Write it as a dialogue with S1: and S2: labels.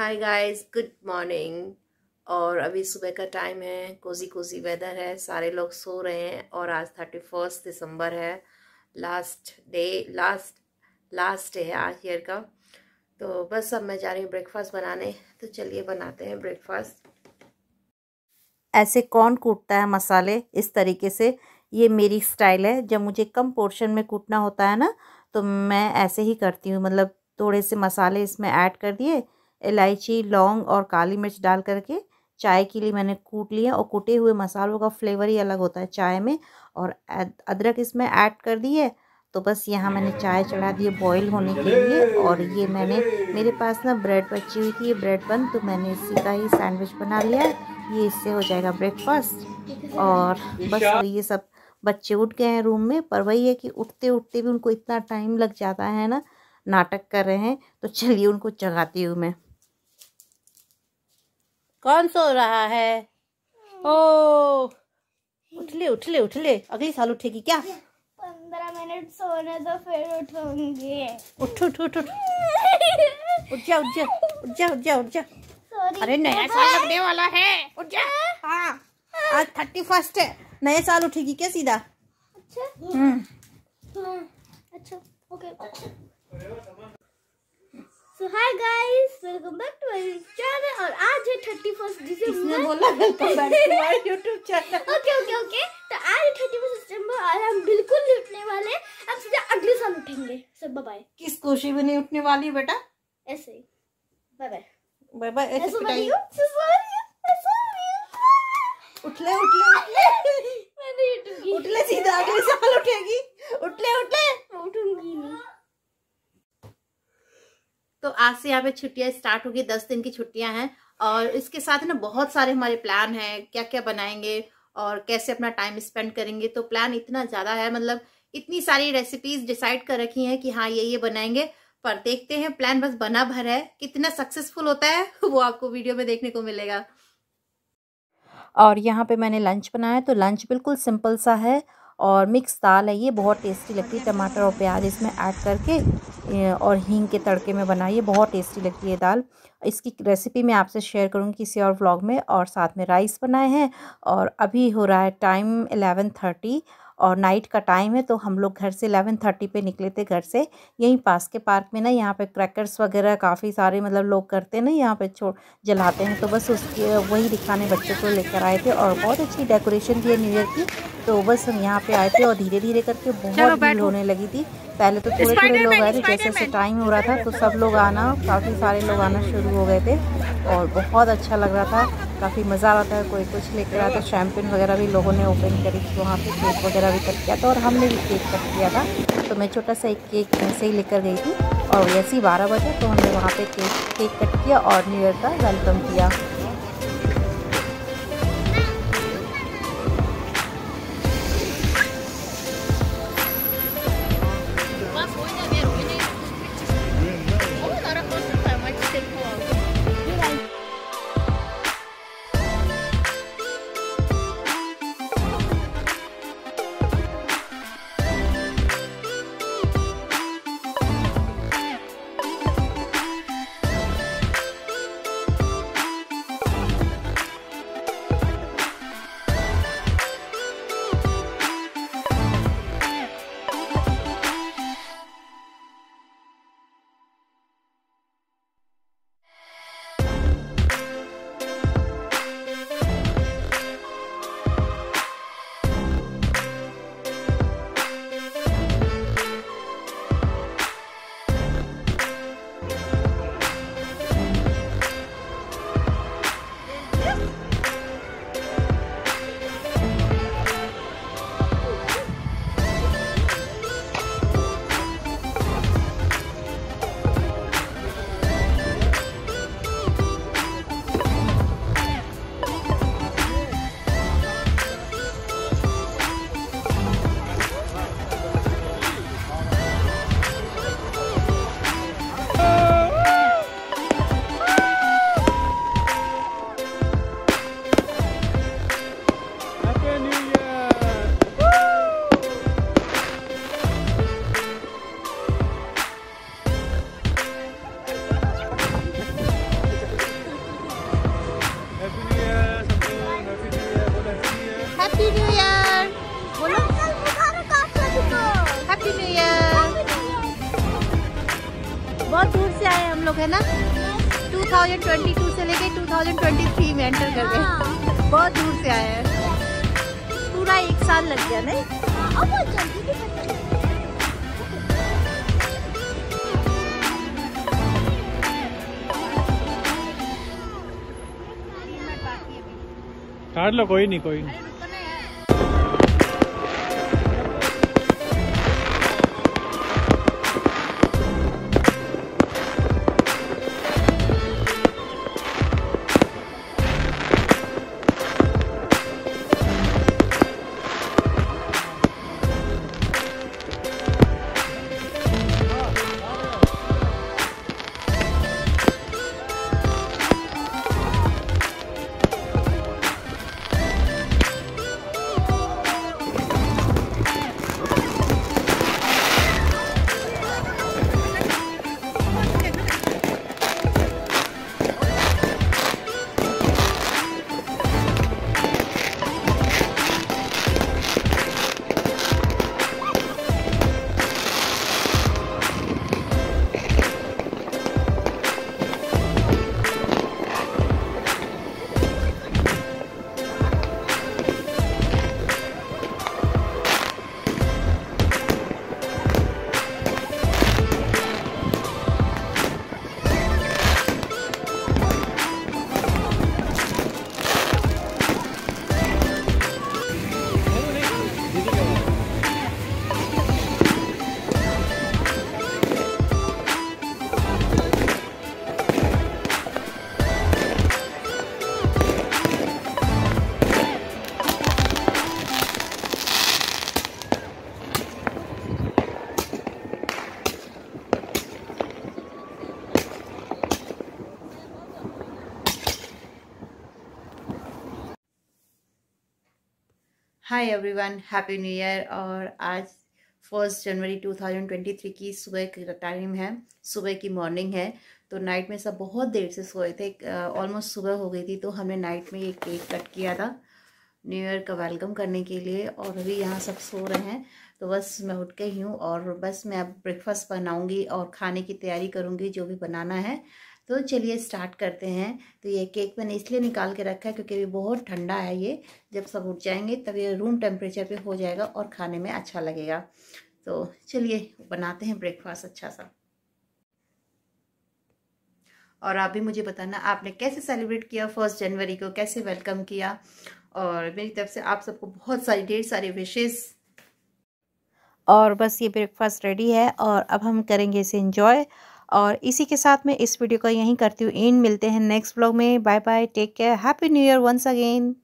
S1: Hi guys good morning और अभी सुबह का टाइम है कोजी कोजी वेदर है, सारे लोग सो रहे हैं और आज थर्टी फ़र्स्ट दिसंबर है। Last day last last day है आज ईयर का। तो बस अब मैं जा रही हूँ ब्रेकफास्ट बनाने। तो चलिए बनाते हैं ब्रेकफास्ट
S2: ऐसे कौन कूटता है मसाले इस तरीके से? ये मेरी स्टाइल है। जब मुझे कम पोर्शन में कूटना होता है ना तो मैं ऐसे ही करती हूँ। मतलब थोड़े से मसाले इसमें ऐड कर दिए इलायची लौंग और काली मिर्च डाल करके चाय के लिए मैंने कूट लिया और कूटे हुए मसालों का फ्लेवर ही अलग होता है चाय में और अदरक इसमें ऐड कर दिए तो बस यहाँ मैंने चाय चढ़ा दी बॉईल होने के लिए और ये मैंने मेरे पास ना ब्रेड बची हुई थी ये ब्रेड बन तो मैंने इसी का ही सैंडविच बना लिया है। ये इससे हो जाएगा ब्रेकफास्ट और बस ये सब बच्चे उठ गए हैं रूम में पर वही है कि उठते उठते भी उनको इतना टाइम लग जाता है ना नाटक कर रहे हैं। तो चलिए उनको जगाती हूँ मैं। कौन सो रहा है? ओ उठ ले उठ ले उठ ले अगले साल उठेगी क्या?
S3: पंद्रह मिनट सोने तो फिर उठूँगी।
S2: उठ उठ उठ उठ। उठ जा उठ जा उठ जा उठ जा उठ जा। अरे नया साल लगने वाला है। उठ जा। हाँ। आज थर्टी फ़र्स्ट है। नए साल उठेगी क्या सीधा?
S3: अच्छा।
S2: हम्म।
S3: हाँ, अच्छा okay so hi guys welcome back to my channel और आज 31 दिसंबर
S2: बोला welcome back to my YouTube channel
S3: okay okay okay तो आज 31 दिसंबर और हम बिल्कुल नहीं उठने वाले। सीधे अगले साल उठेंगे। सब बाय बाय
S2: किस खुशी में नहीं उठने वाली बेटा?
S3: ऐसे ही। बाय बाय
S2: बाय बाय ऐसे पिटाई। उठ ले उठ ले उठ ले
S3: मैं उठूँगी।
S2: उठ ले सीधा अगले साल उठेगी। उठ ले उठ ले
S3: उठूँगी नहीं।
S2: तो आज से यहाँ पे छुट्टियाँ स्टार्ट होगी। दस दिन की छुट्टियाँ हैं। और इसके साथ ना बहुत सारे हमारे प्लान हैं क्या क्या बनाएँगे और कैसे अपना टाइम स्पेंड करेंगे। तो प्लान इतना ज़्यादा है मतलब इतनी सारी रेसिपीज़ डिसाइड कर रखी हैं कि हाँ ये ये बनाएँगे। पर देखते हैं प्लान बस बना भर है। कितना सक्सेसफुल होता है, वो आपको वीडियो में देखने को मिलेगा। और यहाँ पे मैंने लंच बनाया तो लंच बिल्कुल सिंपल सा है। और मिक्स दाल है ये, बहुत टेस्टी लगती है, टमाटर और प्याज इसमें ऐड करके और हींग के तड़के में बनाइए, बहुत टेस्टी लगती है दाल। इसकी रेसिपी मैं आपसे शेयर करूँगी किसी और व्लॉग में, और साथ में राइस बनाए हैं, और अभी हो रहा है टाइम एलेवन थर्टी, और नाइट का टाइम है तो हम लोग घर से एलेवन थर्टी पे निकले थे घर से, यहीं पास के पार्क में ना, यहाँ पे क्रैकर्स वगैरह काफ़ी सारे मतलब लोग करते हैं ना, यहाँ पे छोड़ जलाते हैं तो बस उसके, वही दिखाने बच्चों को लेकर आए थे, और बहुत अच्छी डेकोरेशन है न्यू ईयर की तो बस हम यहाँ पे आए थे और धीरे धीरे करके बहुत भीड़ होने लगी थी। पहले तो थोड़े थोड़े लोग आए थे जैसे जैसे टाइम हो रहा था तो सब लोग आना काफ़ी सारे लोग आना शुरू हो गए थे और बहुत अच्छा लग रहा था। काफ़ी मज़ा आ रहा था कोई कुछ लेकर आया था शैम्पिन वगैरह भी लोगों ने ओपन करी थी वहाँ पे केक वगैरह भी कट किया था और हमने भी केक कट किया था। तो मैं छोटा सा एक केक ऐसे ही लेकर गई थी और वैसे ही बारह बजे तो हमने वहाँ पे केक केक कट किया और न्यू ईयर का वेलकम किया। बहुत दूर से आए हम लोग है ना? 2022 से लेके 2023 में एंटर कर गए।
S3: हाँ।
S2: बहुत दूर से आए हैं। पूरा एक साल लग गया नहीं?
S3: अब बहुत जल्दी भी खत्म
S4: काट लो कोई नहीं कोई नहीं।
S2: Hi everyone happy new year और आज फ़र्स्ट जनवरी 2023 की सुबह का टाइम है। सुबह की मॉर्निंग है। तो नाइट में सब बहुत देर से सोए थे। ऑलमोस्ट सुबह हो गई थी तो हमने नाइट में ये केक कट किया था न्यू ईयर का वेलकम करने के लिए। और अभी यहाँ सब सो रहे हैं। तो बस मैं उठ ही हूँ और बस मैं अब ब्रेकफास्ट बनाऊँगी और खाने की तैयारी करूँगी, जो भी बनाना है। तो चलिए स्टार्ट करते हैं। तो ये केक मैंने इसलिए निकाल के रखा है क्योंकि अभी बहुत ठंडा है ये। जब सब उठ जाएँगे तब ये रूम टेम्परेचर पे हो जाएगा और खाने में अच्छा लगेगा। तो चलिए बनाते हैं ब्रेकफास्ट अच्छा सा। और आप भी मुझे बताना, आपने कैसे सेलिब्रेट किया फ़र्स्ट जनवरी को? कैसे वेलकम किया? और मेरी तरफ़ से आप सबको बहुत सारी, ढेर सारी विशेष और बस ये ब्रेकफास्ट रेडी है और अब हम करेंगे इसे इंजॉय और इसी के साथ मैं इस वीडियो का यहीं करती हूँ। इन मिलते हैं नेक्स्ट ब्लॉग में। Bye bye take care happy new year once again